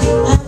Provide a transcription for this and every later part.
I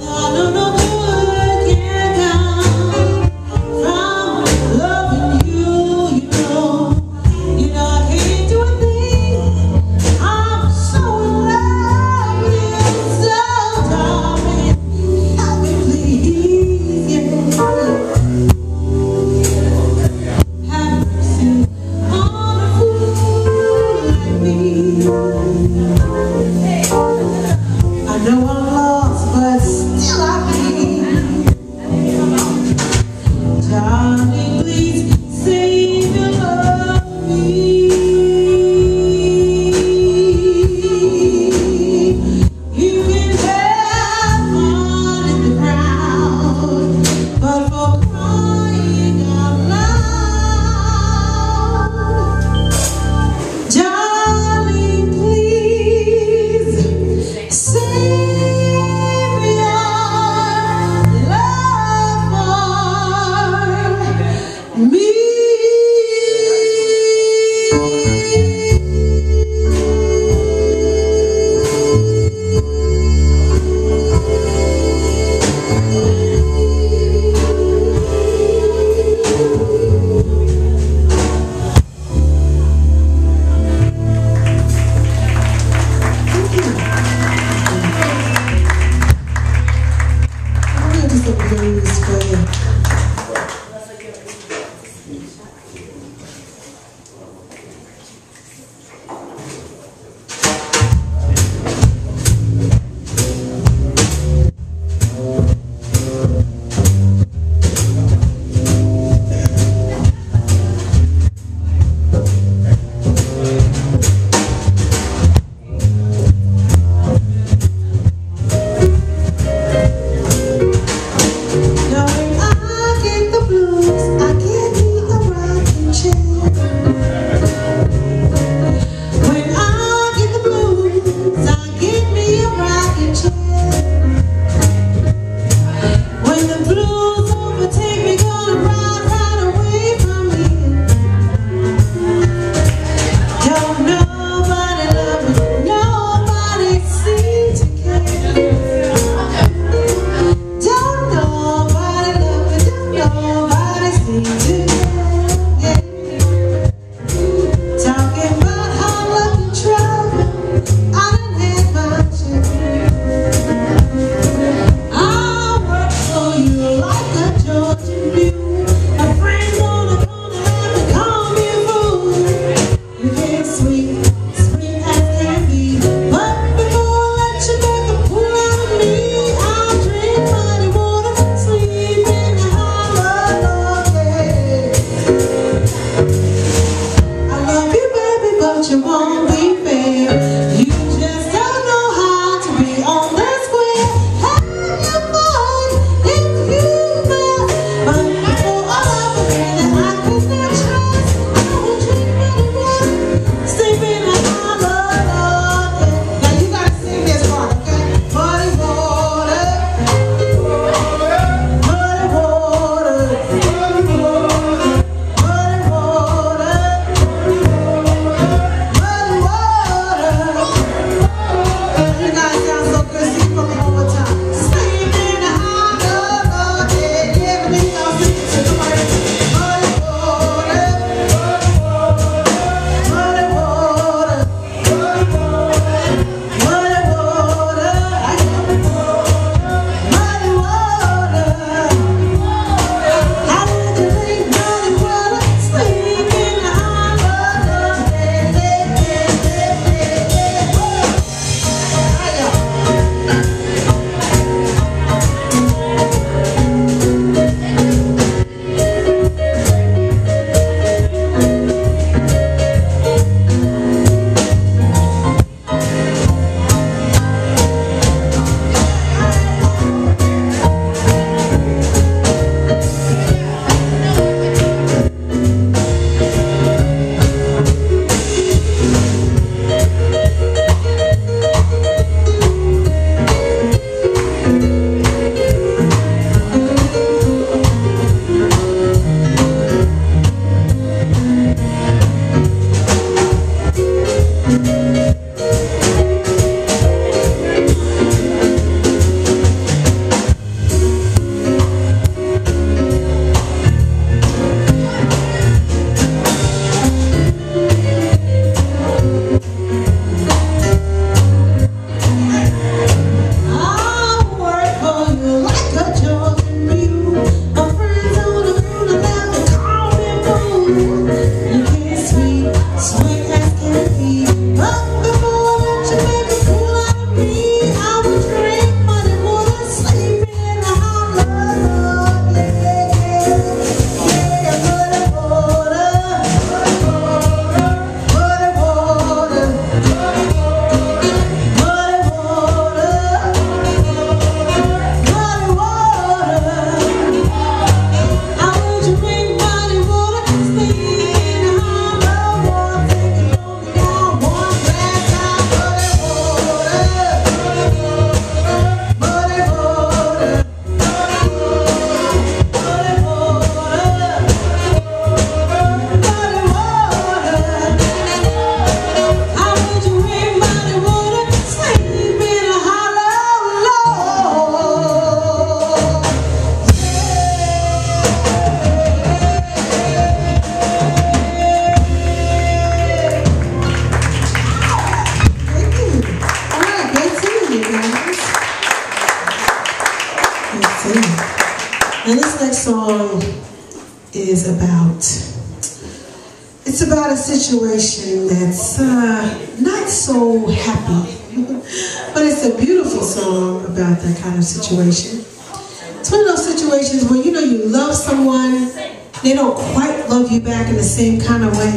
way.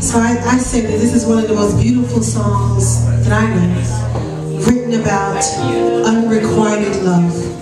So I, I say that this is one of the most beautiful songs that I know, written about unrequited love.